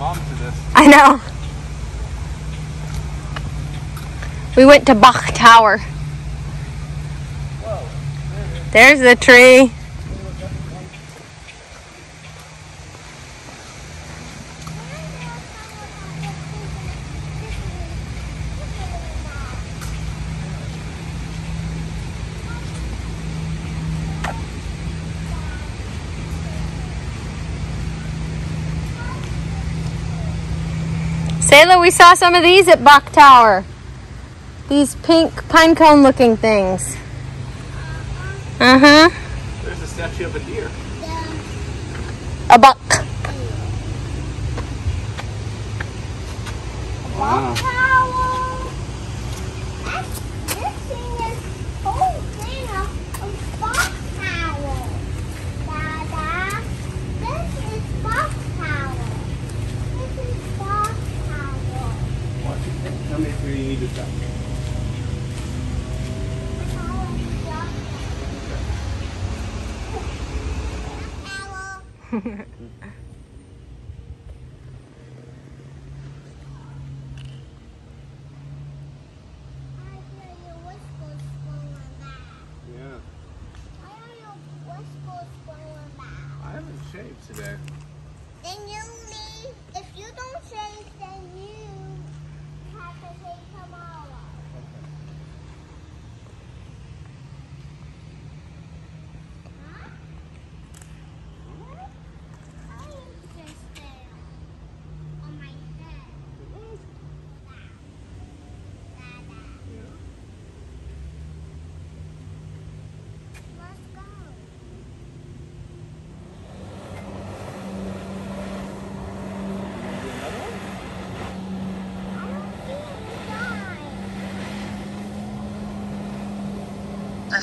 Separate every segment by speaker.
Speaker 1: mom to this.
Speaker 2: I know. We went to Bok Tower. There's the tree. Sayla, we saw some of these at Bok Tower. These pink pine cone looking things. Uh huh.
Speaker 1: There's a statue of a deer.
Speaker 2: A buck.
Speaker 1: Wow.
Speaker 3: Towel. Back. I
Speaker 1: haven't shaved today.
Speaker 3: Then you leave. If you don't shave, then you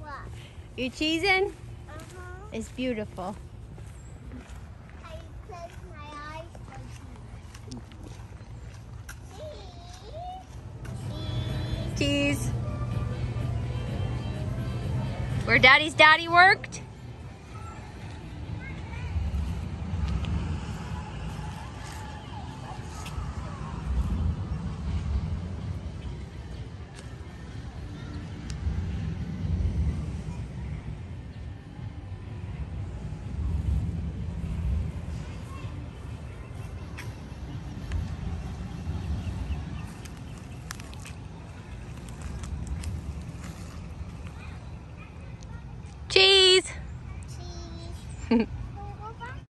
Speaker 3: What?
Speaker 2: You cheesing?
Speaker 3: Uh-huh.
Speaker 2: It's beautiful.
Speaker 3: I close my eyes for
Speaker 2: Cheese. Where daddy's daddy worked?
Speaker 3: Cheese.